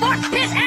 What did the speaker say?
fuck this.